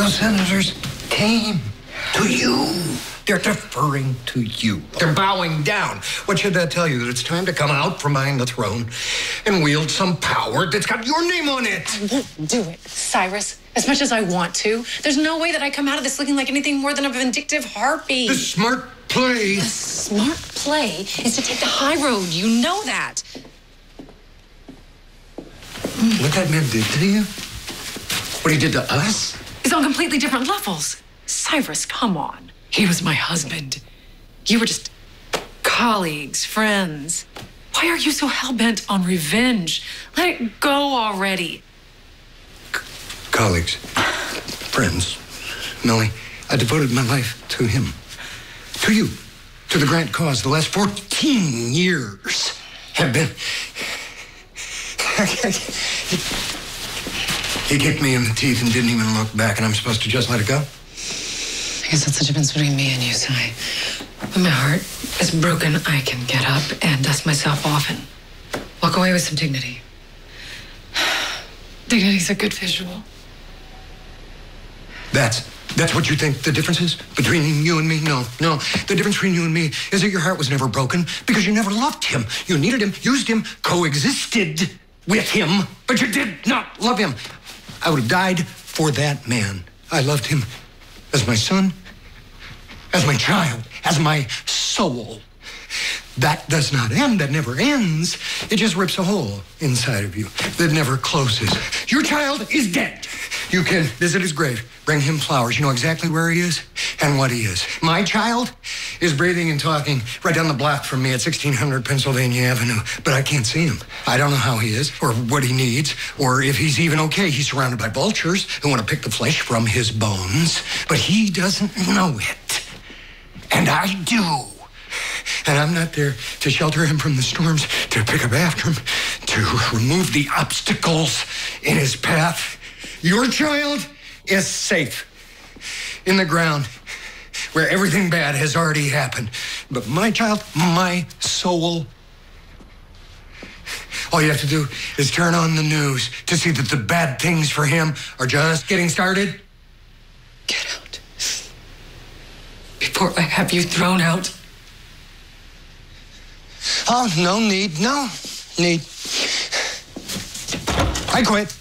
Those senators came to you. They're deferring to you. They're bowing down. What should that tell you? That it's time to come out from behind the throne and wield some power that's got your name on it. I won't do it, Cyrus. As much as I want to, there's no way that I come out of this looking like anything more than a vindictive harpy. The smart play. The smart play is to take the high road. You know that. What that man did to you? What he did to us? It's on completely different levels. Cyrus, come on. He was my husband. You were just colleagues, friends. Why are you so hell bent on revenge? Let it go already. Colleagues, friends, Mellie, I devoted my life to him, to you, to the Grant cause. The last 14 years have been. he kicked me in the teeth and didn't even look back, and I'm supposed to just let it go? I guess that's the difference between me and you, Cy. When my heart is broken, I can get up and dust myself off and walk away with some dignity. Dignity's a good visual. That's that's what you think the difference is between you and me? No, no. The difference between you and me is that your heart was never broken because you never loved him. You needed him, used him, coexisted with him, but you did not love him. I would have died for that man. I loved him as my son, as my child, as my soul. That does not end. That never ends. It just rips a hole inside of you that never closes. Your child is dead. You can visit his grave, bring him flowers. You know exactly where he is and what he is. My child is breathing and talking right down the block from me at 1600 Pennsylvania Avenue, but I can't see him. I don't know how he is or what he needs or if he's even okay. He's surrounded by vultures who want to pick the flesh from his bones, but he doesn't know it. And I do. And I'm not there to shelter him from the storms, to pick up after him, to remove the obstacles in his path. Your child is safe in the ground where everything bad has already happened. But my child, my soul, all you have to do is turn on the news to see that the bad things for him are just getting started. Get out. Before I have you thrown out. Oh, no need, no need. I quit.